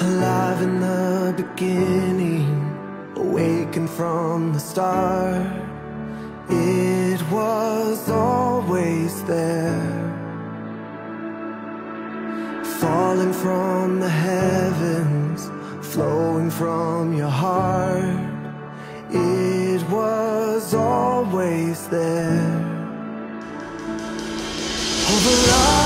alive in the beginning, awakened from the start. It was always there, falling from the heavens, flowing from your heart. It was always there. Over